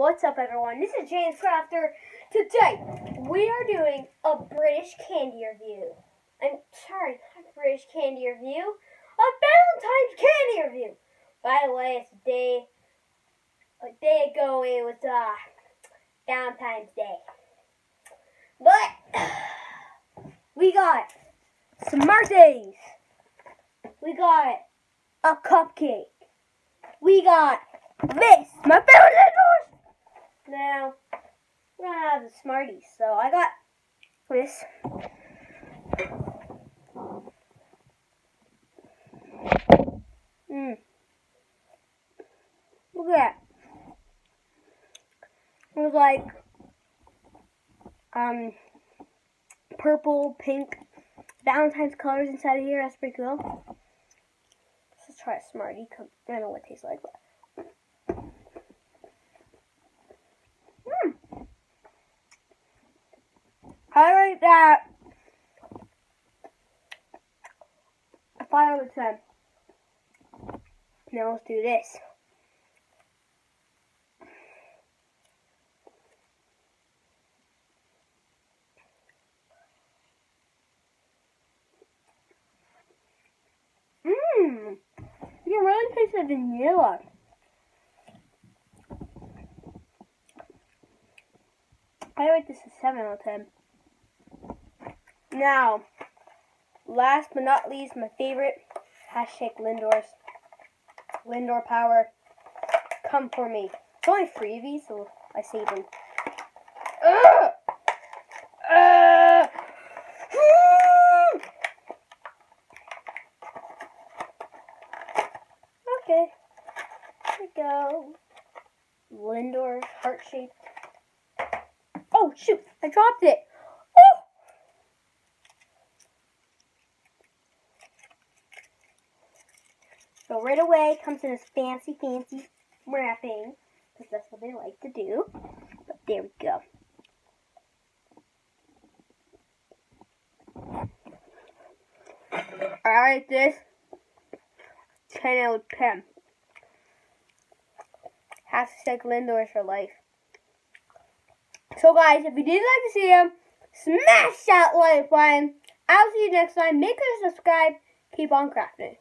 What's up, everyone? This is James Crafter. Today, we are doing a British candy review. I'm sorry, not British candy review, a Valentine's candy review. By the way, it's a day, a day ago, it was uh, Valentine's Day. But, we got Smarties. We got a cupcake. We got this, my favorite so I got this. Mm. Look at that. It was like um purple, pink, Valentine's colors inside of here. That's pretty cool. Let's try a Smartie. I don't know what it tastes like, but I rate that a 5 out of 10. Now let's do this. Mmm! You can really taste the vanilla. I rate this a 7 out of 10. Now, last but not least, my favorite, hashtag Lindor's. Lindor Power, come for me. It's only three of these, so I save them. Okay, here we go. Lindor heart shape. Oh shoot! I dropped it. So right away comes in this fancy, fancy wrapping, because that's what they like to do. But there we go. Alright, this 10 out of 10. Hashtag Lindor for life. So guys, if you did like to see him, smash that like button. I'll see you next time. Make sure to subscribe. Keep on crafting.